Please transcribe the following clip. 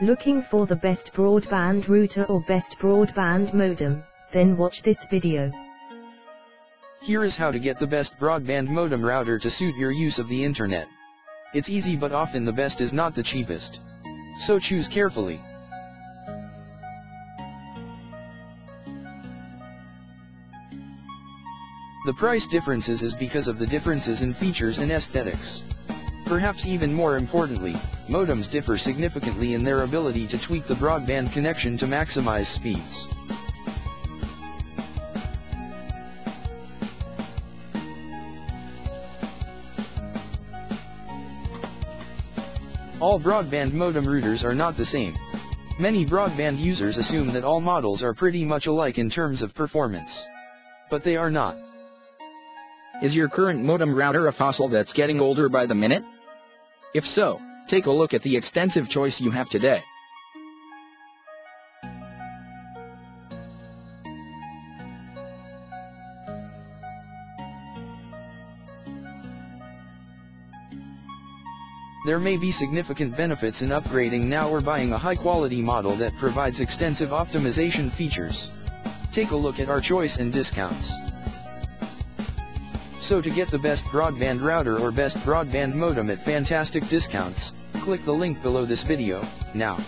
Looking for the best broadband router or best broadband modem? Then watch this video. Here is how to get the best broadband modem router to suit your use of the internet. It's easy but often the best is not the cheapest. So choose carefully. The price differences is because of the differences in features and aesthetics. Perhaps even more importantly, modems differ significantly in their ability to tweak the broadband connection to maximize speeds. All broadband modem routers are not the same. Many broadband users assume that all models are pretty much alike in terms of performance. But they are not. Is your current modem router a fossil that's getting older by the minute? If so, take a look at the extensive choice you have today. There may be significant benefits in upgrading now or buying a high-quality model that provides extensive optimization features. Take a look at our choice and discounts. So to get the best broadband router or best broadband modem at fantastic discounts, click the link below this video, now.